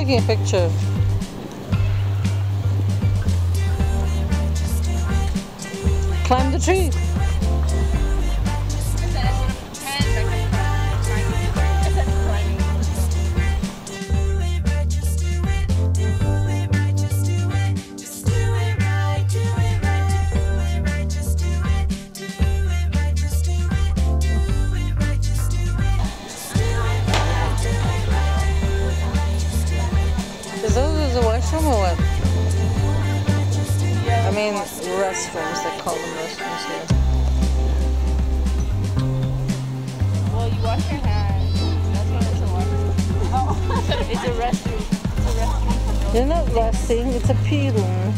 taking a picture. Climb the tree. I mean restrooms, they call them restrooms here. Well, you wash your hands. That's what it's a washroom. Oh. it's a restroom. It's a restroom. You're not resting, it's a pee room.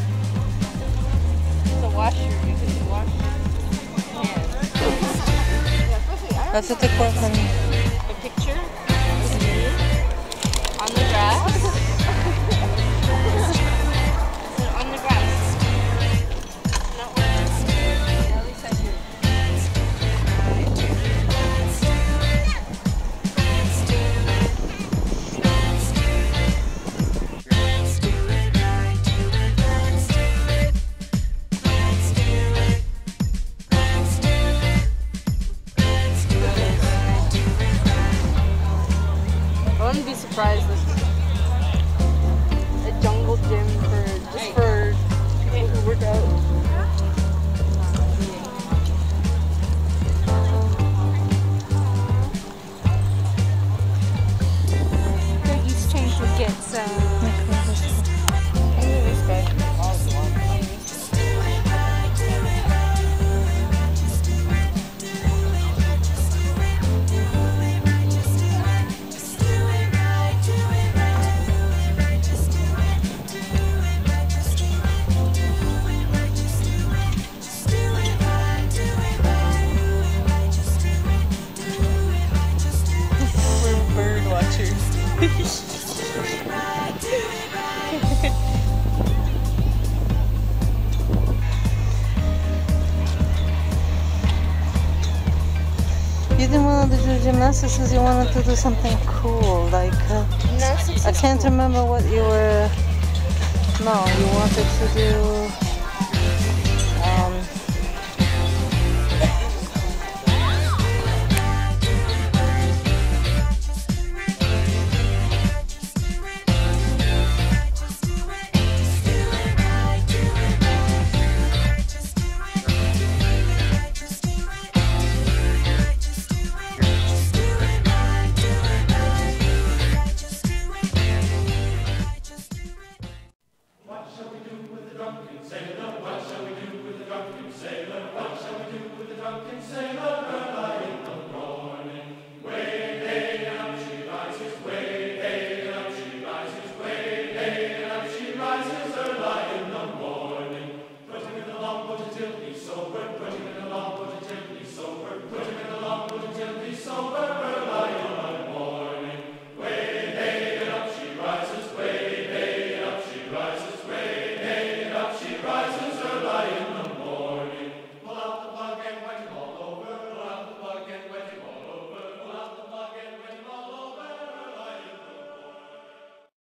It's a washroom. You can wash your hands. That's what they call them. Wouldn't You didn't want to do gymnastics you wanted to do something cool, like uh, I can't remember what you were. No, you wanted to do. What shall we do with the drunken sailor? What shall we do with the drunken sailor? Her lie in the morning. Way hey, up she rises. Way hey, up she rises. Way hey, up she rises. Her lie in the morning. Put him in the longboat until he's sober. Put him in the longboat until he's sober. Put him in the longboat until he's sober.